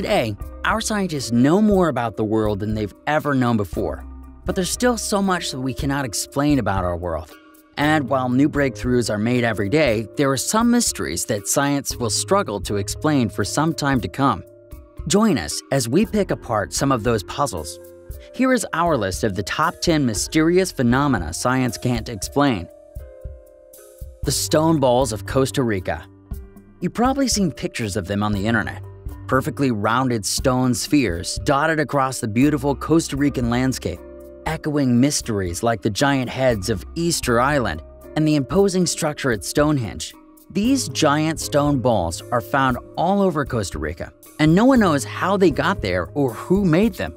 Today, our scientists know more about the world than they've ever known before. But there's still so much that we cannot explain about our world. And while new breakthroughs are made every day, there are some mysteries that science will struggle to explain for some time to come. Join us as we pick apart some of those puzzles. Here is our list of the top 10 mysterious phenomena science can't explain. The stone balls of Costa Rica. You've probably seen pictures of them on the internet. Perfectly rounded stone spheres dotted across the beautiful Costa Rican landscape, echoing mysteries like the giant heads of Easter Island and the imposing structure at Stonehenge. These giant stone balls are found all over Costa Rica, and no one knows how they got there or who made them.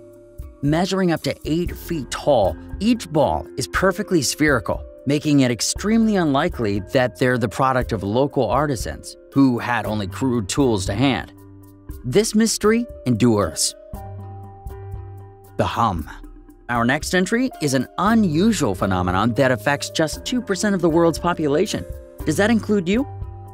Measuring up to 8 feet tall, each ball is perfectly spherical, making it extremely unlikely that they're the product of local artisans who had only crude tools to hand. This mystery endures. The hum. Our next entry is an unusual phenomenon that affects just 2% of the world's population. Does that include you?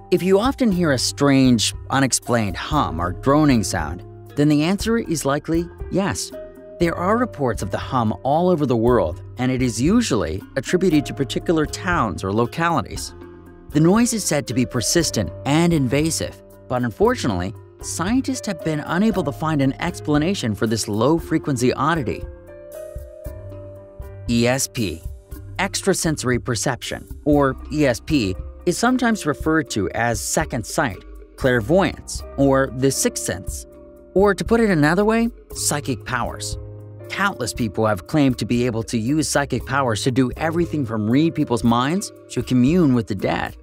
If you often hear a strange, unexplained hum or droning sound, then the answer is likely yes. There are reports of the hum all over the world, and it is usually attributed to particular towns or localities. The noise is said to be persistent and invasive, but unfortunately, scientists have been unable to find an explanation for this low frequency oddity. ESP Extrasensory perception, or ESP, is sometimes referred to as second sight, clairvoyance, or the sixth sense. Or to put it another way, psychic powers. Countless people have claimed to be able to use psychic powers to do everything from read people's minds to commune with the dead.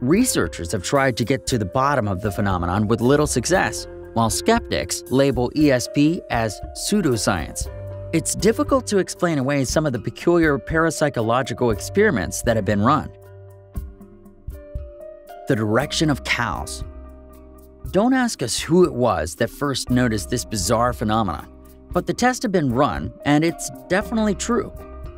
Researchers have tried to get to the bottom of the phenomenon with little success, while skeptics label ESP as pseudoscience. It's difficult to explain away some of the peculiar parapsychological experiments that have been run. The direction of cows. Don't ask us who it was that first noticed this bizarre phenomenon. But the tests have been run, and it's definitely true.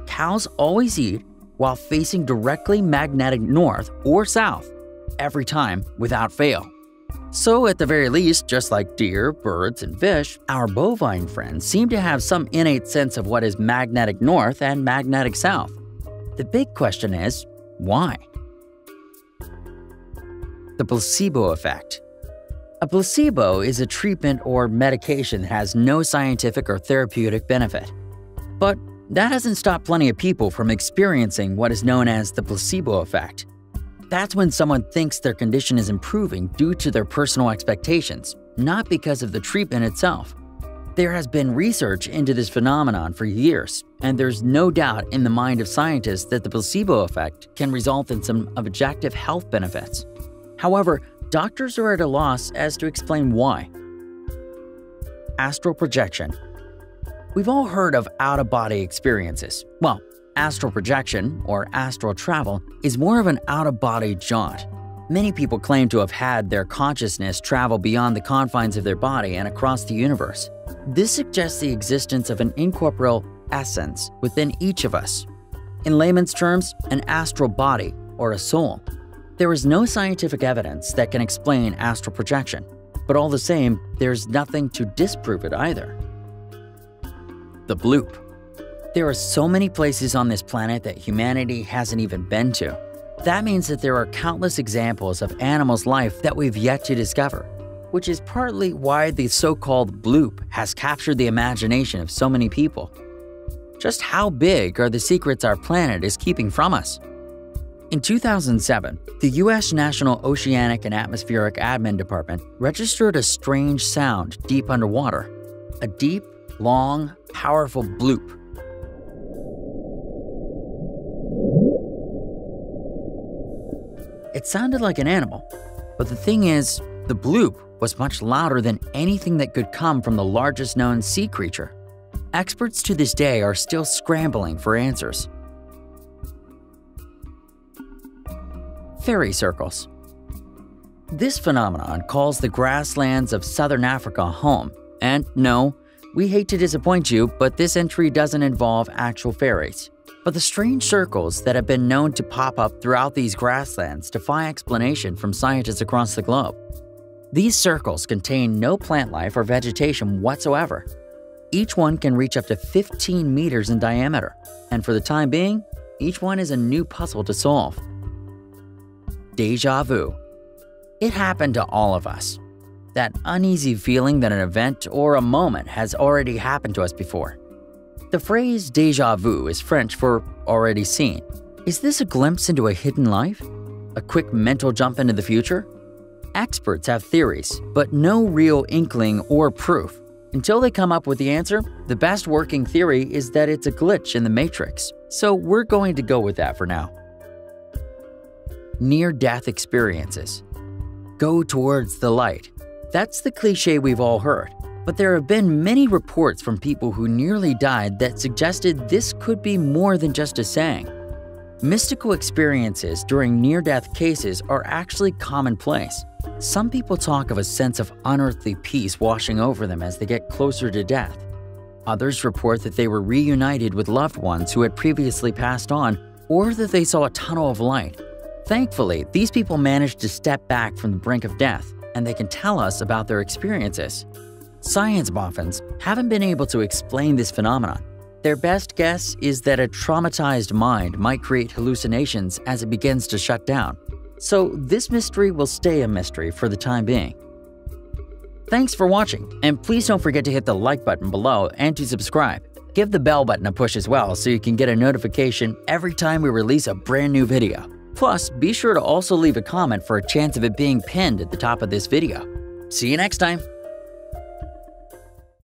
Cows always eat while facing directly magnetic north or south, every time without fail. So, at the very least, just like deer, birds, and fish, our bovine friends seem to have some innate sense of what is magnetic north and magnetic south. The big question is why? The placebo effect. A placebo is a treatment or medication that has no scientific or therapeutic benefit. But that hasn't stopped plenty of people from experiencing what is known as the placebo effect. That's when someone thinks their condition is improving due to their personal expectations, not because of the treatment itself. There has been research into this phenomenon for years, and there's no doubt in the mind of scientists that the placebo effect can result in some objective health benefits. However, doctors are at a loss as to explain why. Astral projection. We've all heard of out of body experiences. Well, astral projection, or astral travel, is more of an out of body jaunt. Many people claim to have had their consciousness travel beyond the confines of their body and across the universe. This suggests the existence of an incorporeal essence within each of us. In layman's terms, an astral body, or a soul. There is no scientific evidence that can explain astral projection, but all the same, there's nothing to disprove it either. The bloop. There are so many places on this planet that humanity hasn't even been to. That means that there are countless examples of animals' life that we've yet to discover, which is partly why the so called bloop has captured the imagination of so many people. Just how big are the secrets our planet is keeping from us? In 2007, the U.S. National Oceanic and Atmospheric Admin Department registered a strange sound deep underwater a deep, long, powerful bloop. It sounded like an animal, but the thing is, the bloop was much louder than anything that could come from the largest known sea creature. Experts to this day are still scrambling for answers. fairy circles. This phenomenon calls the grasslands of southern Africa home, and no, we hate to disappoint you, but this entry doesn't involve actual fairies. But the strange circles that have been known to pop up throughout these grasslands defy explanation from scientists across the globe. These circles contain no plant life or vegetation whatsoever. Each one can reach up to 15 meters in diameter, and for the time being, each one is a new puzzle to solve. Deja vu. It happened to all of us. That uneasy feeling that an event or a moment has already happened to us before. The phrase deja vu is French for already seen. Is this a glimpse into a hidden life? A quick mental jump into the future? Experts have theories, but no real inkling or proof. Until they come up with the answer, the best working theory is that it's a glitch in the matrix, so we're going to go with that for now. Near death experiences. Go towards the light. That's the cliche we've all heard, but there have been many reports from people who nearly died that suggested this could be more than just a saying. Mystical experiences during near death cases are actually commonplace. Some people talk of a sense of unearthly peace washing over them as they get closer to death. Others report that they were reunited with loved ones who had previously passed on or that they saw a tunnel of light. Thankfully, these people managed to step back from the brink of death and they can tell us about their experiences. Science boffins haven't been able to explain this phenomenon. Their best guess is that a traumatized mind might create hallucinations as it begins to shut down. So this mystery will stay a mystery for the time being. Thanks for watching, and please don't forget to hit the like button below and to subscribe. Give the bell button a push as well so you can get a notification every time we release a brand new video. Plus, be sure to also leave a comment for a chance of it being pinned at the top of this video. See you next time!